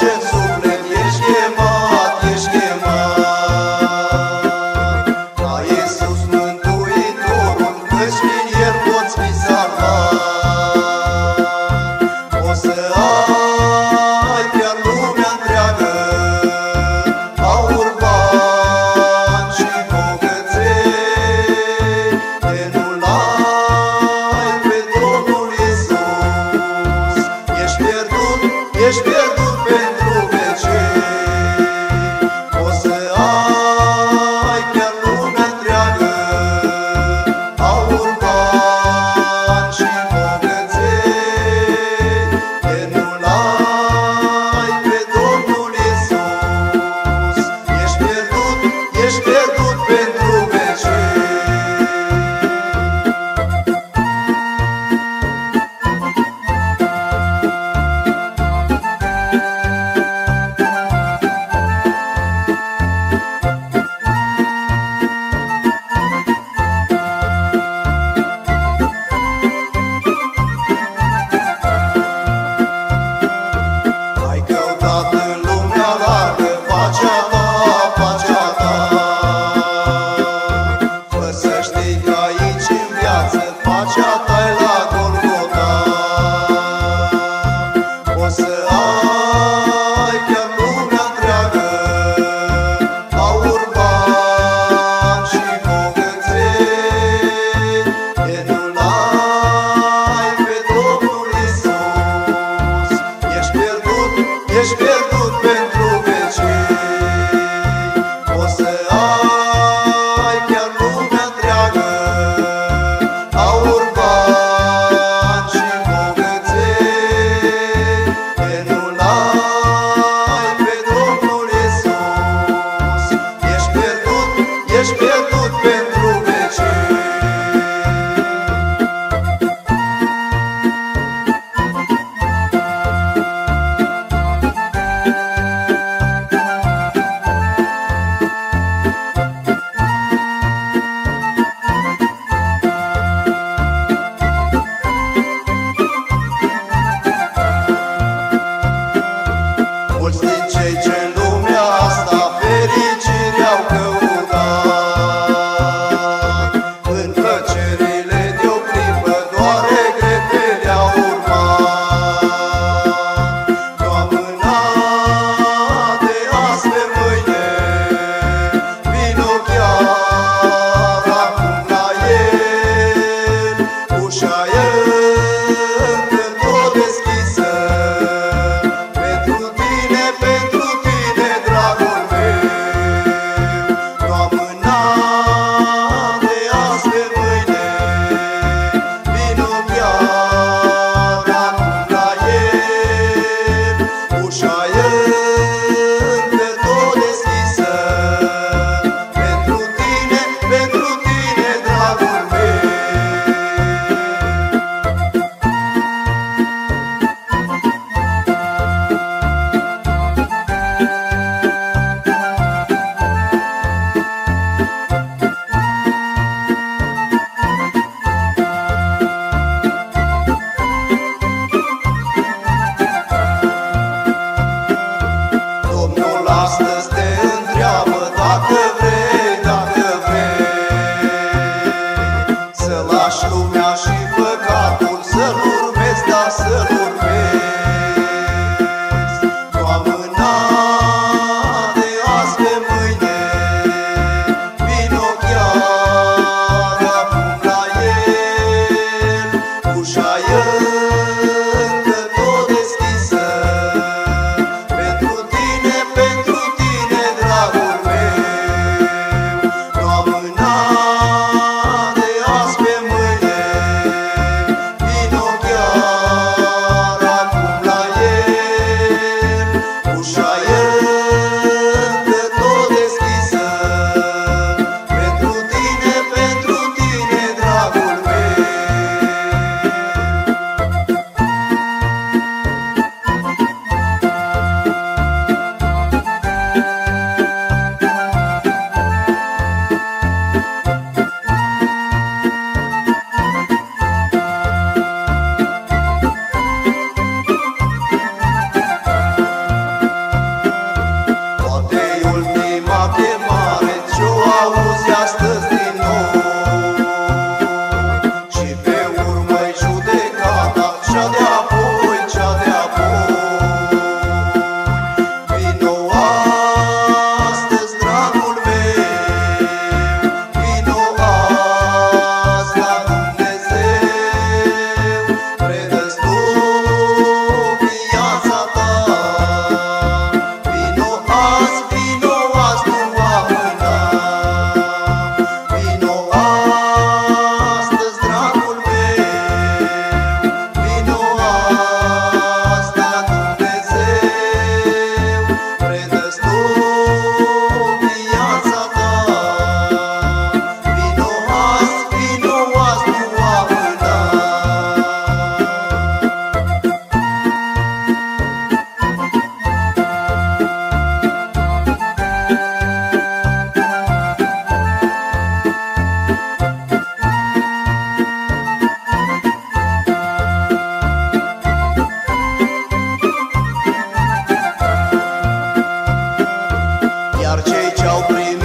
Jesus. was a Serçe çal primi